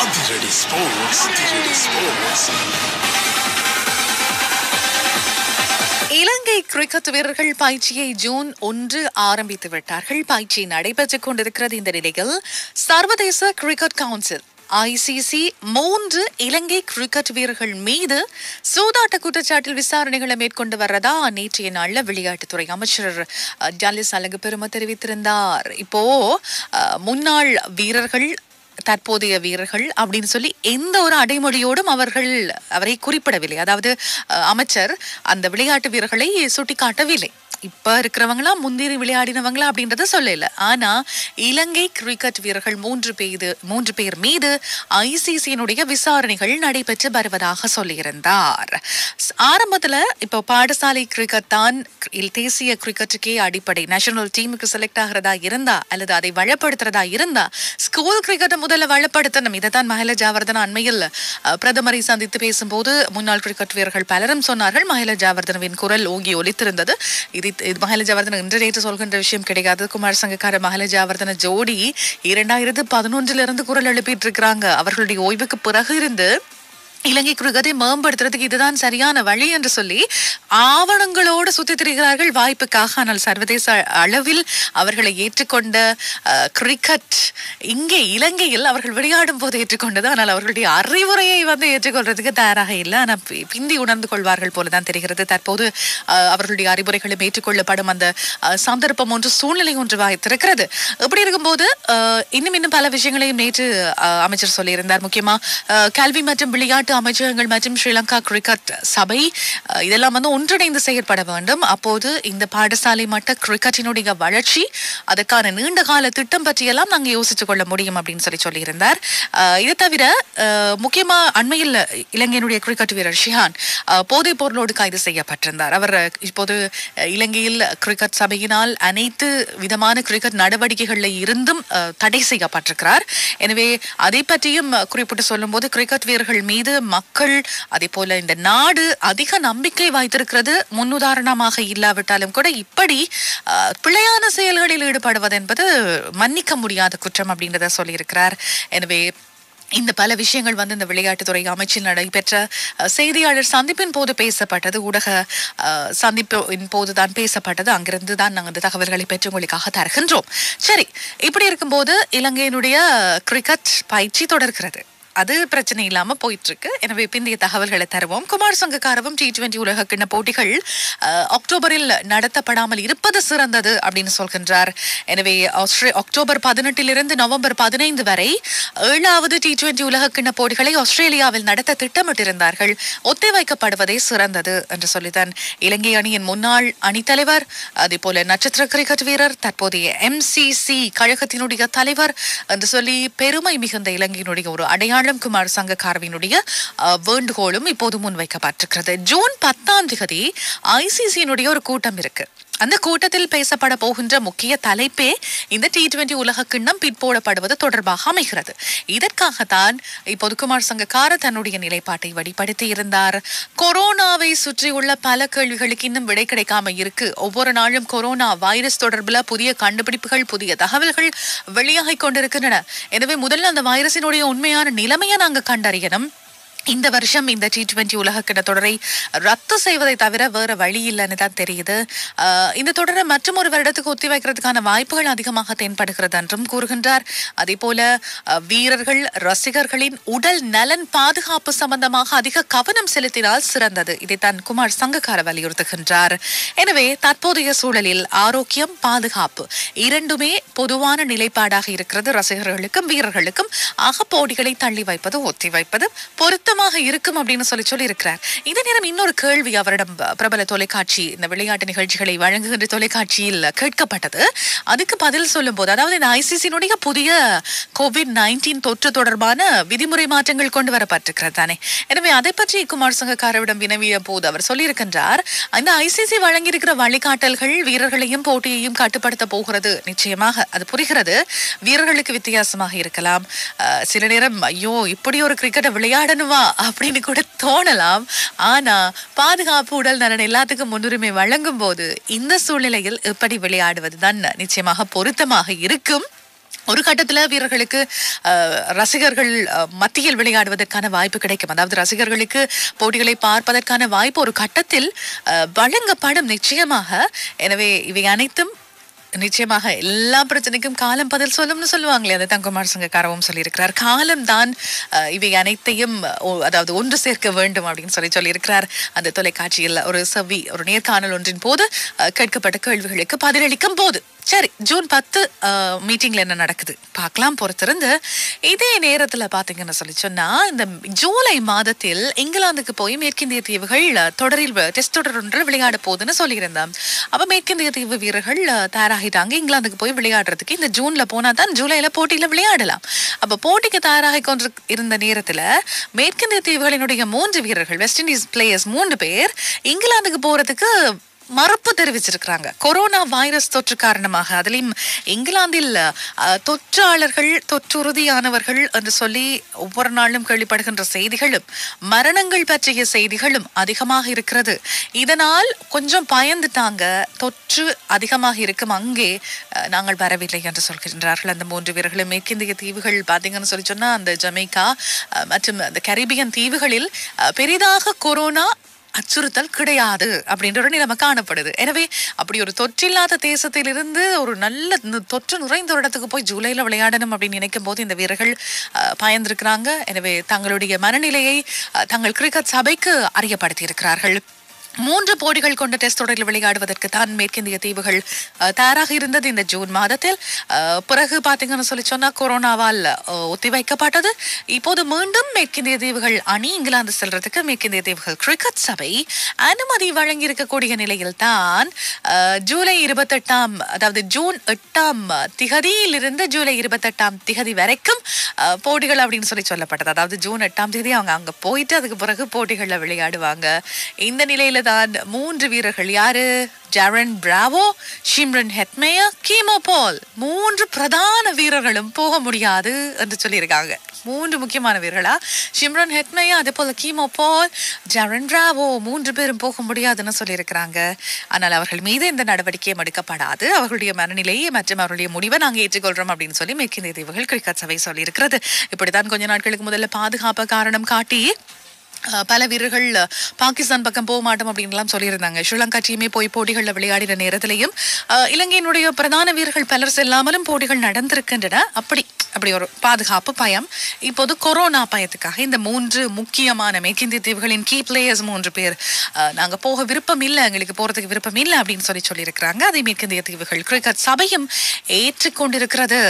அதிரடி Sports. அதிரடி Sports. இலங்கை cricket வீரர்கள் பயிற்சியை ஜூன் ஒன்று ஆரம்பித்து விட்டார்கள் பயிற்சி நடைபெற்றுக் கொண்டிருக்கிறது இந்த நிலையில் சர்வதேச கிரிக்கெட் கவுன்சில் ஐசிசி மூன்று இலங்கை கிரிக்கெட் வீரர்கள் மீது சூதாட்ட குற்றச்சாட்டில் விசாரணைகளை மேற்கொண்டு வர்றதா நேற்றைய நாளில் விளையாட்டுத்துறை அமைச்சர் ஜாலிஸ் அழகு பெருமை தெரிவித்திருந்தார் இப்போ முன்னாள் வீரர்கள் தற்போதைய வீரர்கள் அப்படின்னு சொல்லி எந்த ஒரு அடைமொழியோடும் அவர்கள் அவரை குறிப்பிடவில்லை. அதாவது அமைச்சர் அந்த விளையாட்டு வீரர்களை சுட்டிக்காட்டவில்லை. இப்போ இருக்கிறவங்களா முந்திரி விளையாடினவங்களா அப்படின்றத சொல்லல. ஆனா இலங்கை கிரிக்கெட் வீரர்கள் மூன்று பேர் மூன்று பேர் மீது ஐசிசியினுடைய விசாரணைகள் நடைபெற்று வருவதாக சொல்லியிருந்தார். ஆரம்பத்தில் இப்போ பாடசாலை கிரிக்கெட் தான் தேசிய கிரிக்கெட்டுக்கே அடிப்படை. நேஷனல் டீமுக்கு செலக்ட் ஆகிறதா இருந்தா அல்லது அதை வளப்படுத்துறதா இருந்தா ஸ்கூல் கிரிக்கெட்டை முதல்ல வளப்படுத்தணும். இதைத்தான் மஹில ஜாவர்தன் அண்மையில் பிரதமரை சந்தித்து பேசும்போது முன்னாள் கிரிக்கெட் வீரர்கள் பலரும் சொன்னார்கள். மஹில ஜாவர்தனவின் குரல் ஓங்கி ஒலித்திருந்தது. இது இது மஹில ஜாவர்தன இன்று நேற்று சொல்கின்ற விஷயம் கிடையாது குமார் சங்கக்கார மஹில ஜாவர்தன ஜோடி இரண்டாயிரத்து பதினொன்றிலிருந்து குரல் எழுப்பிட்டு இருக்கிறாங்க. அவர்களுடைய ஓய்வுக்கு பிறகு இருந்து இலங்கை கிரிக்கெட்டை மேம்படுத்துறதுக்கு இதுதான் சரியான வழி என்று சொல்லி ஆவணங்களோடு சுத்தி திரிகிறார்கள். வாய்ப்புக்காக ஆனால் சர்வதேச அளவில் அவர்களை ஏற்றுக்கொண்ட கிரிக்கெட் இங்கே இலங்கையில் அவர்கள் விளையாடும் போது ஏற்றுக்கொண்டது. ஆனால் அவர்களுடைய அறிவுரையை வந்து ஏற்றுக்கொள்றதுக்கு தயாராக இல்லை. ஆனால் பிந்தி உணர்ந்து கொள்வார்கள் போலதான் தெரிகிறது. தற்போது அவர்களுடைய அறிவுரைகளும் ஏற்றுக்கொள்ளப்படும் அந்த சந்தர்ப்பம் ஒன்று சூழ்நிலை ஒன்று வாய்த்திருக்கிறது. இப்படி இருக்கும்போது இன்னும் இன்னும் பல விஷயங்களையும் நேற்று அமைச்சர் சொல்லியிருந்தார். முக்கியமாக கல்வி மற்றும் விளையாட்டு அமைச்சகங்கள் மற்றும் ஸ்ரீலங்கா கிரிக்கெட் சபை இதெல்லாம் வந்து ஒன்றிணைந்து செயற்பட வேண்டும். அப்போது இந்த பாடசாலை மட்ட கிரிக்கெட்டினுடைய வளர்ச்சி அதற்கான நீண்ட கால திட்டம் பற்றியெல்லாம் நாங்கள் யோசித்துக் கொள்ள முடியும் அப்படின்னு சொல்லி சொல்லியிருந்தார். இதை இது தவிர முக்கியமாக அண்மையில் இலங்கையினுடைய கிரிக்கெட் வீரர் ஷிஹான் போதைப் பொருளோடு கைது செய்யப்பட்டிருந்தார். அவர் இப்போது இலங்கையில் கிரிக்கெட் சபையினால் அனைத்து விதமான கிரிக்கெட் நடவடிக்கைகளில் இருந்தும் தடை செய்யப்பட்டிருக்கிறார். எனவே அதை பற்றியும் குறிப்பிட்டு சொல்லும்போது கிரிக்கெட் வீரர்கள் மீது மக்கள் அதே போல இந்த நாடு அதிக நம்பிக்கை வைத்திருக்கிறது. முன்னுதாரணமாக இல்லாவிட்டாலும் கூட இப்படி பிழையான செயல்களில் ஈடுபடுவது என்பது மன்னிக்க முடியாத குற்றம் அப்படின்றத சொல்லியிருக்கிறார். எனவே இந்த பல விஷயங்கள் வந்து இந்த விளையாட்டுத்துறை அமைச்சில் நடைபெற்ற செய்தியாளர் சந்திப்பின் போது பேசப்பட்டது. ஊடக சந்திப்பின் போது தான் பேசப்பட்டது. அங்கிருந்து தான் நாங்கள் இந்த தகவல்களை பெற்று உங்களுக்காக தருகின்றோம். சரி இப்படி இருக்கும்போது இலங்கையினுடைய கிரிக்கெட் பயிற்சி தொடர்கிறது. அது பிரச்சனை இல்லாமல் போயிட்டு இருக்கு எனவே பிந்தைய தகவல்களை தருவோம். குமார் சங்கக்காரவும் டி டுவெண்டி உலக கிண்ண போட்டிகள் அக்டோபரில் நடத்தப்படாமல் இருப்பது சிறந்தது அப்படின்னு சொல்கின்றார். எனவே ஆஸ்திரே அக்டோபர் பதினெட்டிலிருந்து நவம்பர் பதினைந்து வரை ஏழாவது டி டுவெண்டி உலக கிண்ண போட்டிகளை ஆஸ்திரேலியாவில் நடத்த திட்டமிட்டிருந்தார்கள். ஒத்திவைக்கப்படுவதே சிறந்தது என்று சொல்லித்தான். இலங்கை அணியின் முன்னாள் அணித்தலைவர் அதேபோல நட்சத்திர கிரிக்கெட் வீரர் தற்போதைய எம்சிசி கழகத்தினுடைய தலைவர் என்று சொல்லி பெருமை மிகுந்த இலங்கையினுடைய ஒரு அடையாளம் குமார் சங்கக்காரவினுடைய வேண்டுகோளும் இப்போது முன்வைக்கப்பட்டிருக்கிறது. ஜூன் பத்தாம் தேதி ஐசிசியினுடைய ஒரு கூட்டம் இருக்கு. அந்த கூட்டத்தில் பேசப்பட போகின்ற முக்கிய தலைப்பே இந்த டி டுவெண்டி உலக கிண்ணம் பிற்போடப்படுவது தொடர்பாக அமைகிறது. இதற்காகத்தான் இப்போது குமார் சங்கக்கார தன்னுடைய நிலைப்பாட்டை வெளிப்படுத்தி இருந்தார் கொரோனாவை சுற்றியுள்ள பல கேள்விகளுக்கு இன்னும் விடை கிடைக்காம இருக்கு. ஒவ்வொரு நாளும் கொரோனா வைரஸ் தொடர்பில் புதிய கண்டுபிடிப்புகள் புதிய தகவல்கள் வெளியாகிக் கொண்டிருக்கின்றன. எனவே முதல்ல அந்த வைரஸினுடைய உண்மையான நிலைமையை நாங்கள் கண்டறியணும். இந்த வருஷம் இந்த டி டுவெண்டி உலகக்கிட தொடரை ரத்து செய்வதை தவிர வேற வழி இல்லைன்னு தான் தெரியுது. இந்த தொடரை மற்றும் ஒரு வருடத்துக்கு ஒத்தி வைக்கிறதுக்கான வாய்ப்புகள் அதிகமாக தென்படுகிறது என்றும் கூறுகின்றார். அதே போல வீரர்கள் ரசிகர்களின் உடல் நலன் பாதுகாப்பு சம்பந்தமாக அதிக கவனம் செலுத்தினால் சிறந்தது. இதைத்தான் குமார் சங்கக்கார வலியுறுத்துகின்றார். எனவே தற்போதைய சூழலில் ஆரோக்கியம் பாதுகாப்பு இரண்டுமே பொதுவான நிலைப்பாடாக இருக்கிறது. ரசிகர்களுக்கும் வீரர்களுக்கும் அகப்போடிகளை தள்ளி வைப்பது ஒத்தி வைப்பது பொருத்தமாக இருக்கும் அப்படின்னு சொல்லி சொல்லி இருக்கிறார் இந்த நேரம் இன்னொரு கேள்வி அவரிடம் பிரபல தொலைக்காட்சி இந்த விளையாட்டு நிகழ்ச்சிகளை வழங்குகின்ற தொலைக்காட்சியில் கேட்கப்பட்டது. அதுக்கு பதில் சொல்லும் போது அதாவது இந்த ஐசிசியினுடைய புதிய கோவிட் நைன்டீன் தொற்று தொடர்பான விதிமுறை மாற்றங்கள் கொண்டு வரப்பட்டிருக்கிறது தானே. எனவே அதை பற்றி குமார் சங்கக்காரவிடம் வினவிய போது அவர் சொல்லியிருக்கின்றார் இந்த ஐசிசி வழங்கியிருக்கிற வழிகாட்டல்கள் வீரர்களையும் போட்டியையும் கட்டுப்படுத்த போகிறது. நிச்சயமாக அது புரிகிறது. வீரர்களுக்கு வித்தியாசமாக இருக்கலாம். சில நேரம் ஐயோ இப்படி ஒரு கிரிக்கெட்டை விளையாடணுமா? அப்படின்னு கூட தோணலாம். ஆனா பாதுகாப்பு உடல் நலன் எல்லாத்துக்கும் முன்னுரிமை வழங்கும் போது இந்த சூழ்நிலையில் எப்படி விளையாடுவதுதான் நிச்சயமாக பொருத்தமாக இருக்கும். ஒரு கட்டத்தில் வீரர்களுக்கு ரசிகர்கள் மத்தியில் விளையாடுவதற்கான வாய்ப்பு கிடைக்கும். அதாவது ரசிகர்களுக்கு போட்டிகளை பார்ப்பதற்கான வாய்ப்பு ஒரு கட்டத்தில் வழங்கப்படும் நிச்சயமாக. எனவே இவை அனைத்தும் நிச்சயமாக எல்லா பிரச்சனைக்கும் காலம் பதில் சொல்லும்னு சொல்லுவாங்களே அந்த தங்குமார் சங்கக்காரவும் சொல்லியிருக்கிறார். காலம் தான் அஹ், இவை அனைத்தையும் ஒ- அதாவது ஒன்று சேர்க்க வேண்டும் அப்படின்னு சொல்லி சொல்லியிருக்கிறார். அந்த தொலைக்காட்சியில் ஒரு செவ்வி ஒரு நேர்காணல் ஒன்றின் போது அஹ், கேட்கப்பட்ட கேள்விகளுக்கு பதிலளிக்கும் போது சரி ஜூன் பத்து மீட்டிங்கில் என்ன நடக்குது? பார்க்கலாம். பொறுத்திருந்து இதே நேரத்தில் பார்த்தீங்கன்னு சொல்லி சொன்னால் இந்த ஜூலை மாதத்தில் இங்கிலாந்துக்கு போய் மேற்கிந்திய தீவுகள் தொடரில் டெஸ்ட் தொடர் ஒன்று விளையாட போகுதுன்னு சொல்லியிருந்தோம் அப்போ மேற்கிந்திய தீவு வீரர்கள் தயாராகிட்டாங்க. இங்கிலாந்துக்கு போய் விளையாடுறதுக்கு. இந்த ஜூனில் போனால் தான் ஜூலையில் போட்டியில் விளையாடலாம். அப்போ போட்டிக்கு தயாராகி கொண்டு இருந்த நேரத்தில் மேற்கிந்திய தீவுகளினுடைய மூன்று வீரர்கள் வெஸ்ட் இண்டீஸ் பிளேயர்ஸ் மூன்று பேர் இங்கிலாந்துக்கு போகிறதுக்கு மறுப்பு தெரிவிச்சிருக்கிறாங்க. கொரோனா வைரஸ் தொற்று காரணமாக அதுலேயும் இங்கிலாந்தில் தொற்றாளர்கள் தொற்றுறுதியானவர்கள் என்று சொல்லி ஒவ்வொரு நாளும் கேள்விப்படுகின்ற செய்திகளும் மரணங்கள் பற்றிய செய்திகளும் அதிகமாக இருக்கிறது. இதனால் கொஞ்சம் பயந்துட்டாங்க. தொற்று அதிகமாக இருக்கும் அங்கே நாங்கள் வரவில்லை என்று சொல்கின்றார்கள். அந்த மூன்று வீரர்களும் மேற்கிந்திய தீவுகள் பார்த்தீங்கன்னு சொல்லி சொன்னால் அந்த ஜமைக்கா மற்றும் அந்த கரீபியன் தீவுகளில் பெரிதாக கொரோனா அச்சுறுத்தல் கிடையாது அப்படின்ற ஒரு நிலைமை காணப்படுது. எனவே அப்படி ஒரு தொற்றில்லாத தேசத்திலிருந்து ஒரு நல்ல தொற்று நிறைந்த ஒரு இடத்துக்கு போய் ஜூலையில் விளையாடணும் அப்படின்னு நினைக்கும் போது இந்த வீரர்கள் பயந்திருக்கிறாங்க. எனவே தங்களுடைய மனநிலையை தங்கள் கிரிக்கெட் சபைக்கு அறியப்படுத்தியிருக்கிறார்கள். மூன்று போட்டிகள் கொண்ட டெஸ்ட் தொடரில் விளையாடுவதற்கு தான் மேற்கிந்திய தீவுகள் தயாராக இருந்தது இந்த ஜூன் மாதத்தில். அஹ், பிறகு பார்த்தீங்கன்னு சொல்லி சொன்னால் கொரோனாவால் ஒத்திவைக்கப்பட்டது. இப்போது மீண்டும் மேற்கிந்திய தீவுகள் அணி இங்கிலாந்து செல்றதுக்கு மேற்கிந்திய தீவுகள் கிரிக்கெட் சபை அனுமதி வழங்கியிருக்கக்கூடிய நிலையில் தான் ஜூலை இருபத்தெட்டாம் அதாவது ஜூன் எட்டாம் திகதியிலிருந்து ஜூலை இருபத்தெட்டாம் திகதி வரைக்கும் போட்டிகள் அப்படின்னு சொல்லி சொல்லப்பட்டது. அதாவது ஜூன் எட்டாம் தேதி அவங்க அங்கே போயிட்டு அதுக்கு பிறகு போட்டிகளில் விளையாடுவாங்க. இந்த நிலையில தான் மூன்று வீரர்கள் யாரு? ஜாரன் Bravo Shimron Hetmyer Keemo Paul மூன்று பிரதான வீரர்களும் போக முடியாது என்று சொல்லியிருக்காங்க. மூன்று முக்கியமான வீரர்களா? ஷிம்ரன் ஹெட்மேயா அதே போல கீமோ போல் ஜாரன் பிராவோ மூன்று பேரும் போக முடியாதுன்னு சொல்லியிருக்கிறாங்க. ஆனால் அவர்கள் மீது இந்த நடவடிக்கையும் எடுக்கப்படாது. அவர்களுடைய மனநிலையை மற்றும் அவர்களுடைய முடிவை நாங்கள் ஏற்றுக்கொள்றோம் அப்படின்னு சொல்லி மேற்கிந்திய தீவுகள் கிரிக்கெட் சபை சொல்லியிருக்கிறது. இப்படித்தான் கொஞ்ச நாட்களுக்கு முதல்ல பாதுகாப்பு காரணம் காட்டி பல வீரர்கள் பாகிஸ்தான் பக்கம் போக மாட்டோம் அப்படின்லாம் சொல்லியிருந்தாங்க. ஸ்ரீலங்கா டீமே போய் போட்டிகளில் விளையாடின நேரத்திலையும் இலங்கையினுடைய பிரதான வீரர்கள் பலர் செல்லாமலும் போட்டிகள் நடந்திருக்கின்றன. அப்படி அப்படி ஒரு பாதுகாப்பு பயம். இப்போது கொரோனா பயத்துக்காக இந்த மூன்று முக்கியமான மேற்கிந்திய தீவுகளின் கீ பிளேயர்ஸ் மூன்று பேர் அஹ், நாங்க போக விருப்பம் இல்லை எங்களுக்கு போறதுக்கு விருப்பம் இல்லை அப்படின்னு சொல்லி சொல்லியிருக்கிறாங்க. அதை மேற்கிந்திய தீவுகள் கிரிக்கெட் சபையும் ஏற்றுக்கொண்டிருக்கிறது.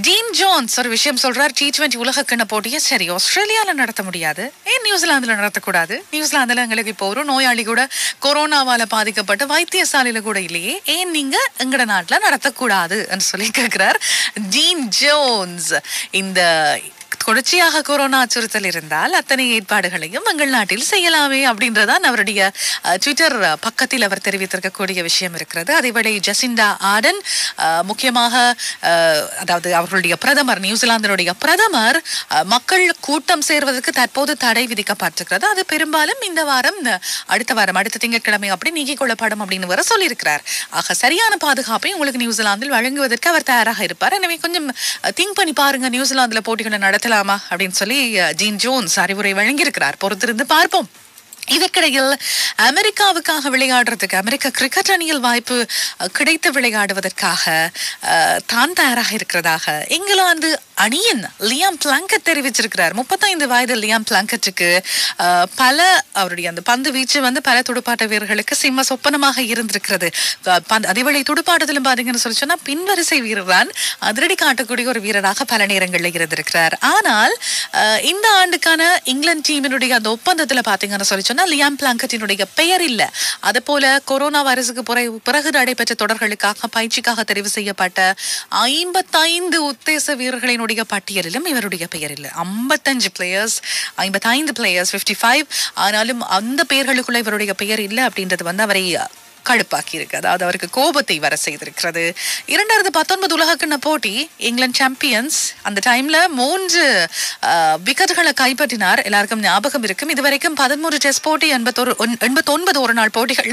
டீன் ஜோன்ஸ் ஒரு விஷயம் சொல்றார். டி டுவெண்ட்டி உலக போட்டியை சரி ஆஸ்திரேலியால நடத்த முடியாது. ஏன் நியூசிலாந்துல நடத்தக்கூடாது. நியூசிலாந்துல எங்களுக்கு இப்போ ஒரு நோயாளி கூட கொரோனாவால பாதிக்கப்பட்டு வைத்தியசாலையில கூட இல்லையே. ஏன் நீங்க எங்கட நாட்டுல நடத்தக்கூடாது? என்று சொல்லி கேட்குறார் ஜீன் ஜோன்ஸ். இந்த தொடர்ச்சியாக கொரோனா அச்சுறுத்தல் இருந்தால் அத்தனை ஏற்பாடுகளையும் எங்கள் நாட்டில் செய்யலாமே அப்படின்றதான் அவருடைய ட்விட்டர் பக்கத்தில் அவர் தெரிவித்திருக்கக்கூடிய விஷயம் இருக்கிறது. அதேவேளை ஜசிண்டா ஆடன் முக்கியமாக அதாவது அவர்களுடைய பிரதமர் நியூசிலாந்தினுடைய பிரதமர் மக்கள் கூட்டம் சேர்வதற்கு தற்போது தடை விதிக்கப்பட்டிருக்கிறது. அது பெரும்பாலும் இந்த வாரம் அடுத்த வாரம் அடுத்த திங்கட்கிழமை அப்படி நீக்கிக் கொள்ளப்படும் அப்படின்னு வர சொல்லியிருக்கிறார். ஆக சரியான பாதுகாப்பை உங்களுக்கு நியூசிலாந்தில் வழங்குவதற்கு அவர் தயாராக இருப்பார். எனவே கொஞ்சம் திங்க் பண்ணி பாருங்க. நியூசிலாந்தில் போட்டிகளை நடத்தலாம் அப்படின்னு சொல்லி ஜீன் ஜோன்ஸ் அறிவுரை வழங்கியிருக்கிறார். பொறுத்திருந்து பார்ப்போம். இதற்கிடையில் அமெரிக்காவுக்காக விளையாடுறதுக்கு அமெரிக்க கிரிக்கெட் அணியில் வாய்ப்பு கிடைத்து விளையாடுவதற்காக தான் தயாராக இருக்கிறதாக இங்கிலாந்து அணியின் லியாம் பிளாங்கட் தெரிவிச்சிருக்கிறார். முப்பத்தைந்து வயது லியாம் பிளாங்கட்டுக்கு பல அவருடைய அந்த பந்து வீச்சு வந்து பல துடுப்பாட்ட வீரர்களுக்கு சிம்ம சொப்பனமாக இருந்திருக்கிறது. பந்து- அதேவேளை துடுப்பாட்டத்திலும் பாத்தீங்கன்னு சொல்லி சொன்னா பின்வரிசை வீரர் தான் அதிரடி காட்டக்கூடிய ஒரு வீரராக பல நேரங்களில் இருந்திருக்கிறார். ஆனால் இந்த ஆண்டுக்கான இங்கிலாந்து டீமினுடைய அந்த ஒப்பந்தத்தில் பாத்தீங்கன்னு சொல்லி சொன்னா லியாம் பிளாங்கட்டினுடைய பெயர் இல்லை. அது போல கொரோனா வைரஸுக்கு பிறகு நடைபெற்ற தொடர்களுக்காக பயிற்சிக்காக தெரிவு செய்யப்பட்ட ஐம்பத்தைந்து உத்தேச வீரர்களினுடைய பட்டியலிலும் இவருடைய பெயர் இல்லை ஐம்பத்தஞ்சு பிளேயர்ஸ் ஐம்பத்தைந்து பிளேயர்ஸ் 55 ஃபைவ் ஆனாலும் அந்த பெயர்களுக்குள்ள இவருடைய பெயர் இல்லை அப்படின்றது வந்து அவரை கடுப்பாக்கி இருக்கு அதாவது அவருக்கு கோபத்தை வர செய்திருக்கிறது. இரண்டாயிரத்து பத்தொன்பது உலகக்கிண்ண போட்டி இங்கிலாந்து சாம்பியன்ஸ் அந்த டைம்ல மூன்று விக்கெட்டுகளை கைப்பற்றினார். எல்லாருக்கும் ஞாபகம் இருக்கும். இதுவரைக்கும் பதிமூன்று டெஸ்ட் போட்டி எண்பத்தொரு எண்பத்தொன்பது ஒரு நாள் போட்டிகள்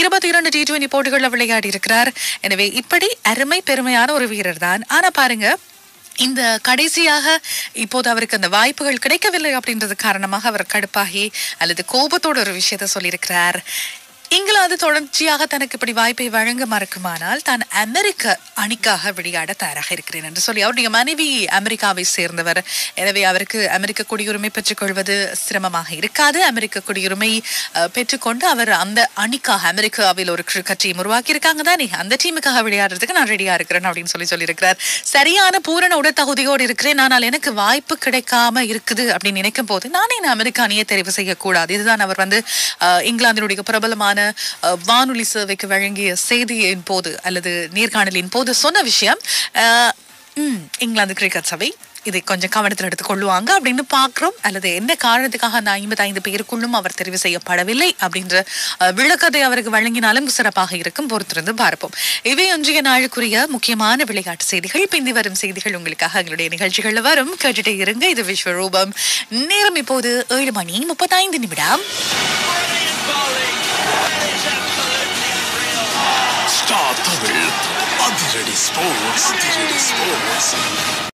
இருபத்தி இரண்டு டி டுவெண்டி போட்டிகளில் விளையாடி இருக்கிறார் எனவே இப்படி அருமை பெருமையான ஒரு வீரர் தான் ஆனா பாருங்க இந்த கடைசியாக இப்போது அவருக்கு அந்த வாய்ப்புகள் கிடைக்கவில்லை அப்படின்றது காரணமாக அவர் கடுப்பாகி அல்லது கோபத்தோட ஒரு விஷயத்தை சொல்லியிருக்கிறார். இங்கிலாந்து தொடர்ச்சியாக தனக்கு இப்படி வாய்ப்பை வழங்க மறக்குமானால் தான் அமெரிக்க அணிக்காக விளையாட தயாராக இருக்கிறேன் என்று சொல்லி. அவருடைய மனைவி அமெரிக்காவை சேர்ந்தவர். எனவே அவருக்கு அமெரிக்க குடியுரிமை பெற்றுக்கொள்வது சிரமமாக இருக்காது. அமெரிக்க குடியுரிமை பெற்றுக்கொண்டு அவர் அந்த அணிக்காக அமெரிக்காவில் ஒரு கிரிக்கெட் டீம் உருவாக்கியிருக்காங்க தானே? அந்த டீமுக்காக விளையாடுறதுக்கு நான் ரெடியாக இருக்கிறேன் அப்படின்னு சொல்லி சொல்லியிருக்கிறார். சரியான பூரண உடற்தகுதியோடு இருக்கிறேன். ஆனால் எனக்கு வாய்ப்பு கிடைக்காம இருக்குது அப்படின்னு நினைக்கும் போது நானே இந்த அமெரிக்க அணியை தெரிவு செய்யக்கூடாது. இதுதான் அவர் வந்து இங்கிலாந்தினுடைய பிரபலமான அஹ், வானொலி சேவைக்கு வழங்கிய செய்தியின் போது அல்லது நேர்காணலின் போது சொன்ன விஷயம் இங்கிலாந்து கிரிக்கெட் சபை இதை கொஞ்சம் கவனத்தில் எடுத்துக் கொள்ளுவாங்க அப்படின்னு பார்க்குறோம். அல்லது என்ன காரணத்துக்காக அந்த ஐம்பத்தைந்து பேருக்குள்ளும் அவர் தெரிவு செய்யப்படவில்லை அப்படின்ற விளக்கத்தை அவருக்கு வழங்கினாலும் சிறப்பாக இருக்கும். பொறுத்திருந்து பார்ப்போம். இவை ஒன்றிய நாளுக்குரிய முக்கியமான விளையாட்டு செய்திகள். பிந்தி வரும் செய்திகள் உங்களுக்காக எங்களுடைய நிகழ்ச்சிகளில் வரும். கேட்டுட்டே இருங்க. இது விஸ்வரூபம். நேரம் இப்போது ஏழு மணி முப்பத்தைந்து நிமிடம். startar vi Adresports. Adresports.